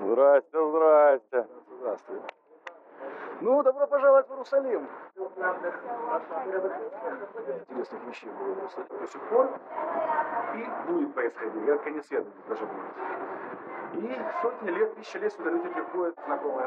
Здрасте, здрасте. Здравствуй. Ну, добро пожаловать в Иерусалим. Интересных вещей было в Иерусалиме до сих пор. И будет происходить. Я конец света даже будет. И сотни лет, тысячи лет сюда люди приходят, знакомые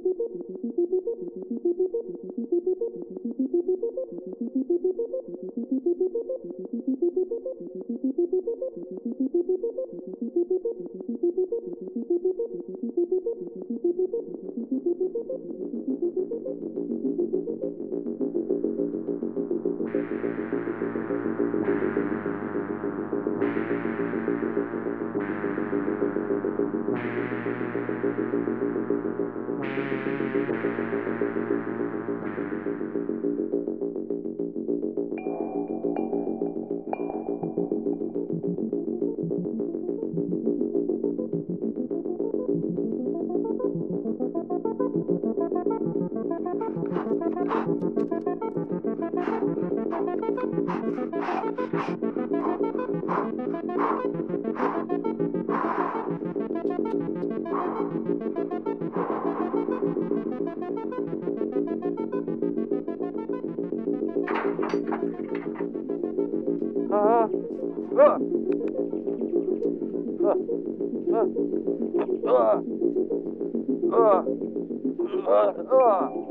啊啊，饿，饿，饿，饿，饿，饿。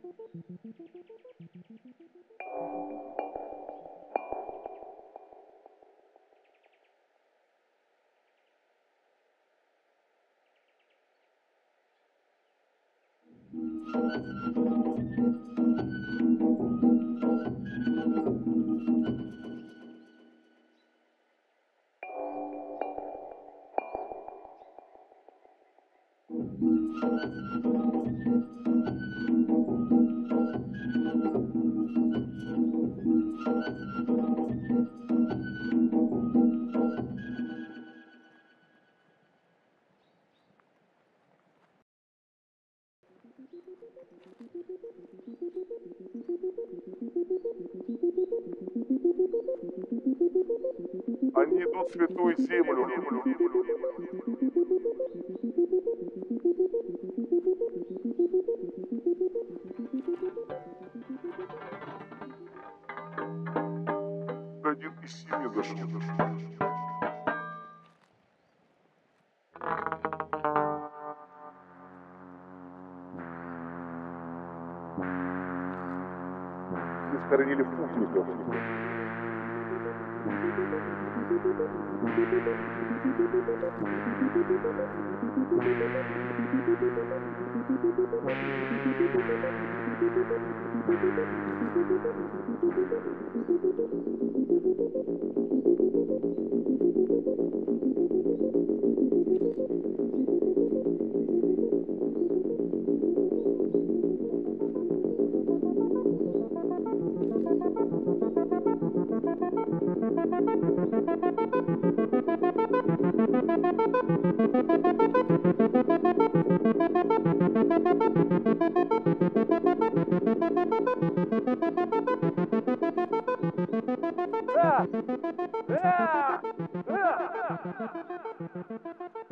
Mm-hmm. Они идут в святую землю. Один из семи дошел. il est fou, Philippe. Philippe.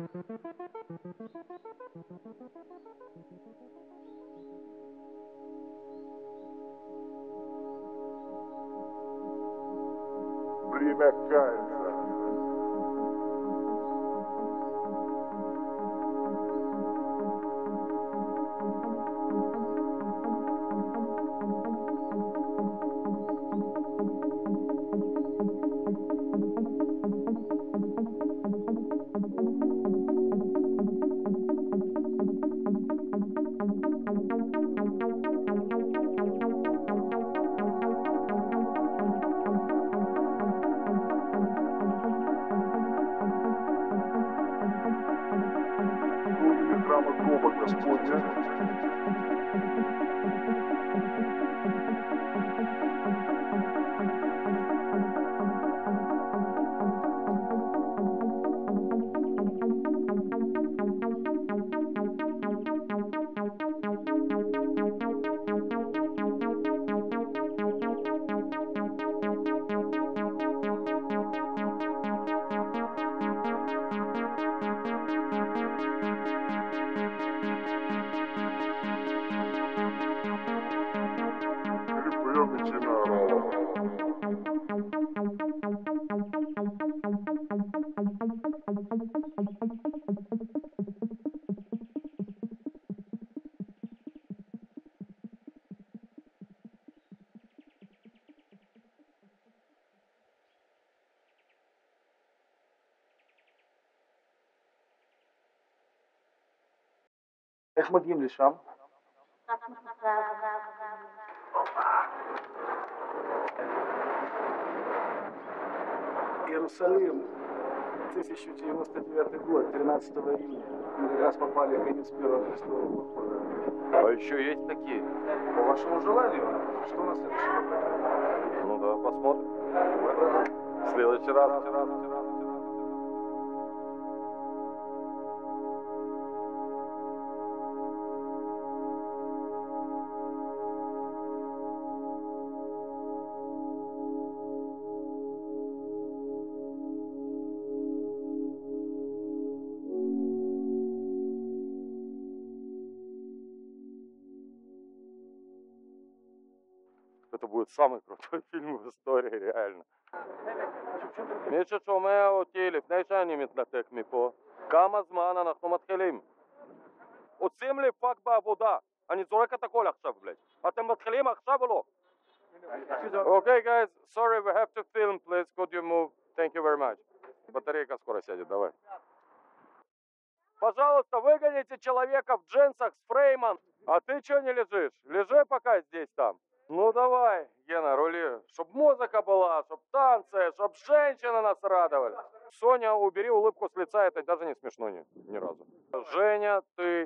Pretty Mac Giant. thank you. איך מגיעים לשם? Иерусалим, 1099 год, 13 июня. Мы как раз попали в конец первого Христового похода. А еще есть такие? По вашему желанию, что у нас следующее? Ну да, посмотрим. В следующий раз. Это будет самый крутой фильм в истории, реально. מי ששומע אותי לפני שאני מתנתק מפה, כמה זמן אנחנו מתחילים? עושים לי פאק בעבודה, אני זורק את הכל עכשיו, בלי. אתם מתחילים עכשיו או לא? אוקיי, guys, sorry, we have to film, please, could you move? Thank you very much. Батарейка скоро сядет, давай. Пожалуйста, выгоните человека в джинсах с фреймом. А ты что не лежишь? Лежи пока здесь там. Ну давай, Гена, рули. Чтоб музыка была, чтоб танцы, чтоб женщины нас радовали. Соня, убери улыбку с лица, это даже не смешно ни, ни разу. Женя, ты,